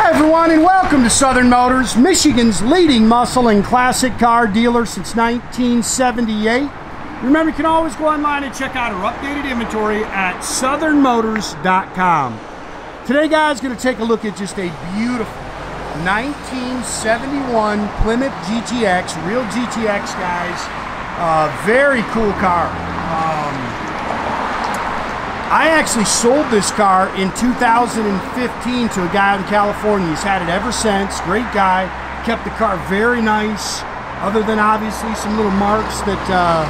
Hi, everyone, and welcome to Southern Motors, Michigan's leading muscle and classic car dealer since 1978. Remember, you can always go online and check out our updated inventory at southernmotors.com. Today, guys, going to take a look at just a beautiful 1971 Plymouth GTX, real GTX, guys. Uh, very cool car. I actually sold this car in 2015 to a guy out in California. He's had it ever since. Great guy. Kept the car very nice, other than obviously some little marks that uh,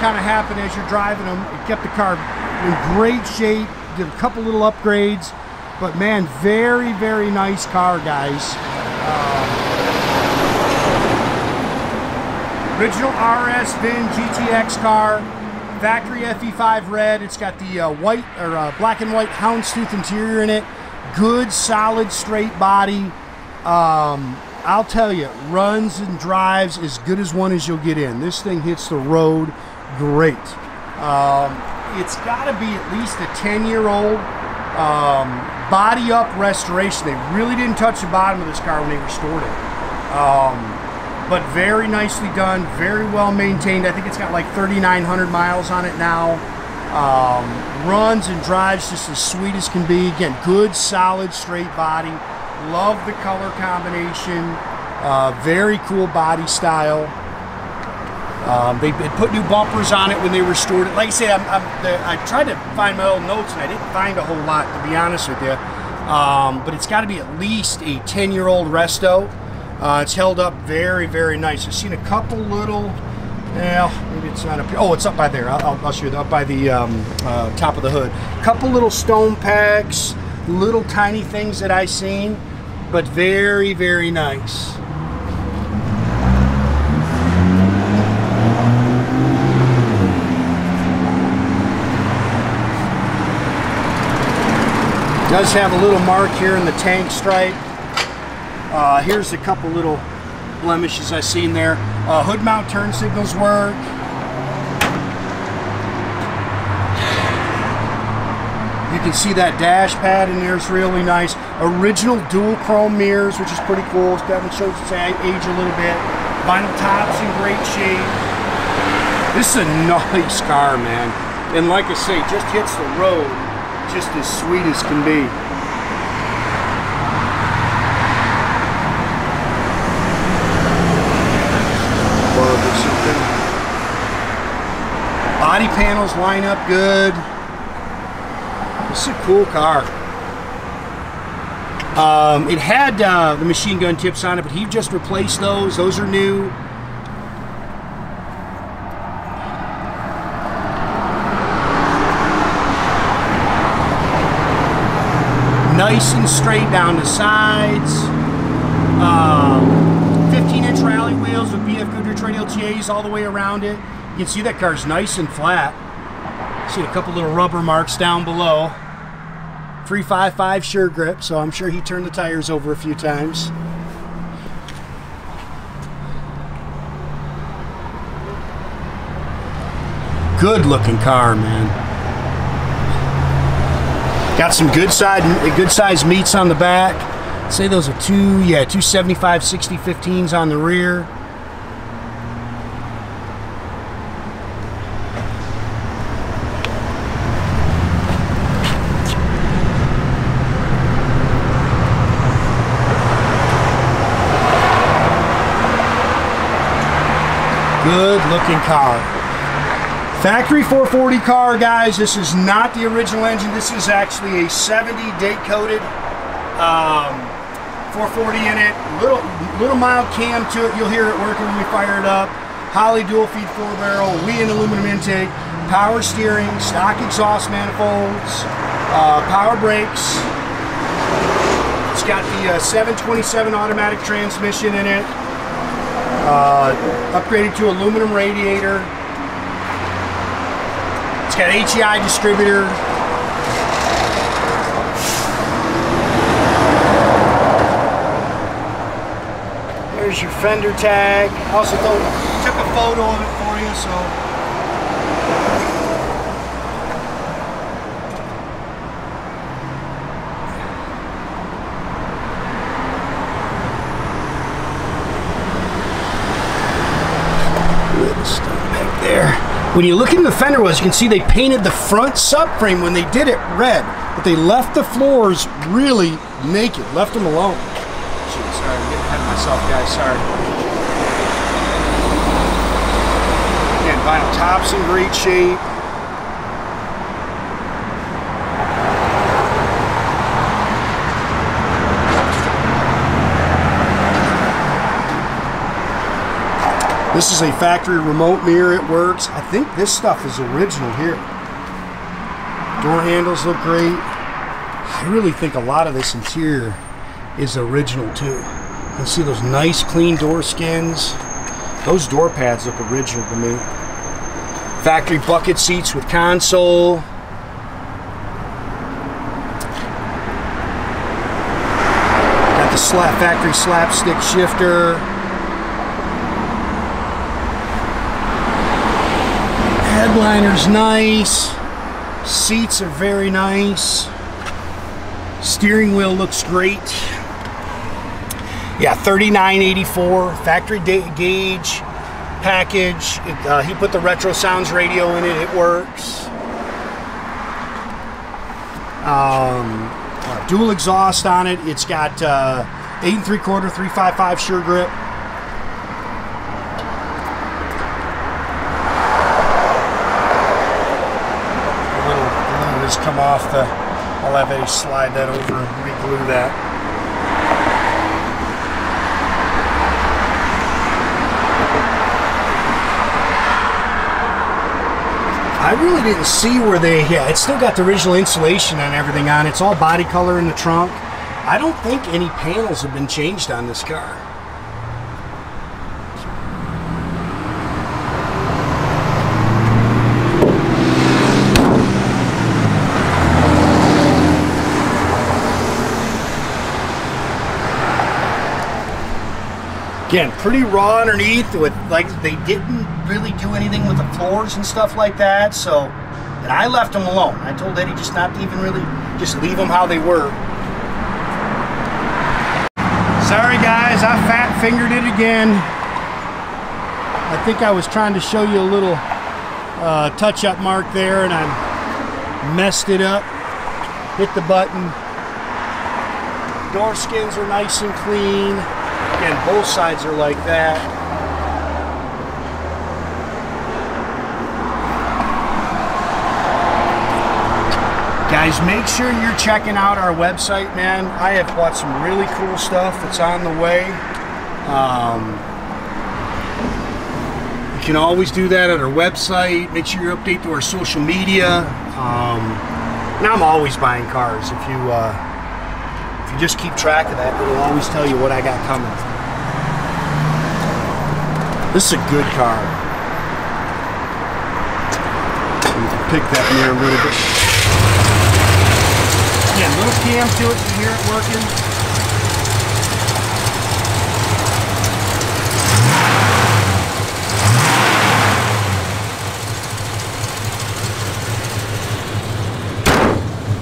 kind of happen as you're driving them. It kept the car in great shape. Did a couple little upgrades. But man, very, very nice car, guys. Um, original RS VIN GTX car, factory FE5 red. It's got the uh, white or uh, black and white houndstooth interior in it. Good, solid, straight body. Um, I'll tell you, runs and drives as good as one as you'll get in. This thing hits the road great. Um, it's got to be at least a 10 year old um, body up restoration. They really didn't touch the bottom of this car when they restored it. Um, but very nicely done, very well maintained. I think it's got like 3,900 miles on it now. Um, runs and drives just as sweet as can be. Again, good, solid, straight body. Love the color combination. Uh, very cool body style. Um, they, put new bumpers on it when they restored it. Like I said, I'm, I'm, i tried to find my old notes and I didn't find a whole lot, to be honest with you. Um, but it's got to be at least a 10-year-old resto. Uh, it's held up very, very nice. I've seen a couple little, well, maybe it's not up here. Oh, it's up by there. I'll, I'll show you. Up by the um, uh, top of the hood. Couple little stone packs, little tiny things that I've seen, but very, very nice. Does have a little mark here in the tank stripe. Uh, here's a couple little blemishes I've seen there. Uh, hood mount turn signals work. You can see that dash pad in there is really nice. Original dual chrome mirrors, which is pretty cool. It's Definitely shows its age a little bit. Vinyl tops in great shape. This is a nice car, man. And like I say, just hits the road just as sweet as can be. Body panels line up good. This is a cool car. Um, it had uh, the machine gun tips on it, but he just replaced those. Those are new. nice and straight down the sides. Um, radial TAs all the way around it. You can see that car's nice and flat. See a couple little rubber marks down below. 355 sure grip, so I'm sure he turned the tires over a few times. Good looking car, man. Got some good side, good size meats on the back. Say those are two, yeah, 275 60 15s on the rear. Good looking car. Factory 440 car, guys. This is not the original engine. This is actually a 70 date coded um, 440 in it. Little little mild cam to it. You'll hear it working when we fire it up. Holley dual feed four barrel, Weiand aluminum intake, power steering, stock exhaust manifolds, uh, power brakes. It's got the uh, 727 automatic transmission in it. Uh, upgraded to aluminum radiator. It's got HEI distributor. There's your fender tag. Also took a photo of it for you, so. When you look in the fender wells, you can see they painted the front subframe when they did it red, but they left the floors really naked, left them alone. Shoot, sorry, I'm getting ahead of myself, guys, sorry. Again, vinyl top's in great shape. This is a factory remote mirror. It works. I think this stuff is original here. Door handles look great. I really think a lot of this interior is original too. You can see those nice clean door skins. Those door pads look original to me. Factory bucket seats with console. Got the slap factory slapstick shifter. Headliner's nice. Seats are very nice. Steering wheel looks great. Yeah, 3984 factory gauge package. It, uh, he put the Retrosounds radio in it. It works. Um, uh, dual exhaust on it. It's got uh, eight and three quarter, three five five sure grip. The, I'll have Eddie slide that over and re-glue that. I really didn't see where they, yeah, it's still got the original insulation and everything on. It's all body color in the trunk. I don't think any panels have been changed on this car. Again, pretty raw underneath with like they didn't really do anything with the floors and stuff like that. So, and I left them alone. I told Eddie just not to even really, just leave them how they were. Sorry guys, I fat fingered it again. I think I was trying to show you a little uh, touch up mark there and I messed it up. Hit the button. Door skins are nice and clean. Again, both sides are like that. Guys, make sure you're checking out our website, man. I have bought some really cool stuff that's on the way. Um, you can always do that at our website. Make sure you update to our social media. Um, I'm always buying cars. If you uh, if you just keep track of that, it'll always tell you what I got coming. This is a good car. Pick that mirror a little bit. Yeah, little cam to it. You hear it working.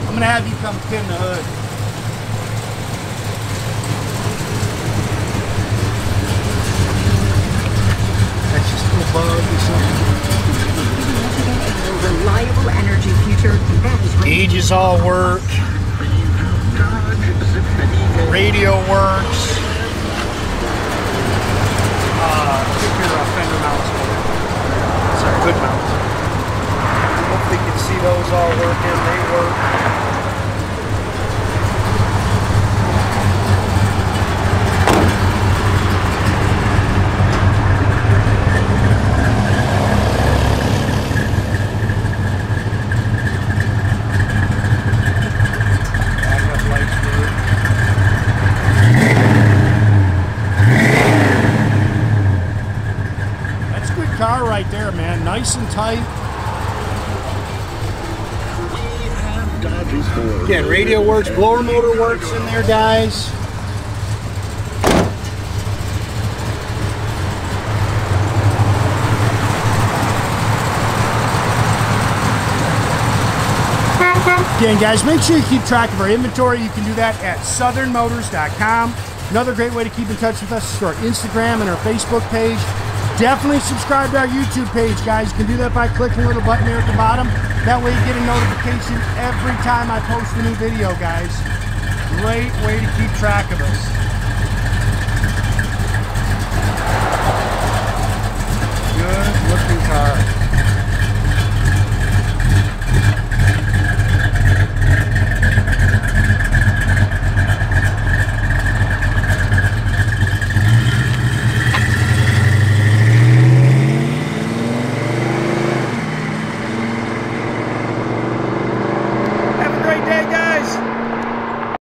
I'm gonna have you come pin the hood. Reliable energy future all work. Radio works. Uh, fender mounts. Sorry, hood mounts. Hopefully you can see those all working. They work. right there, man. Nice and tight. Again, radio works, blower motor works in there, guys. Again, guys, make sure you keep track of our inventory. You can do that at southernmotors.com. Another great way to keep in touch with us is through our Instagram and our Facebook page. Definitely subscribe to our YouTube page, guys. You can do that by clicking the little button there at the bottom. That way you get a notification every time I post a new video, guys. Great way to keep track of us. Good looking car.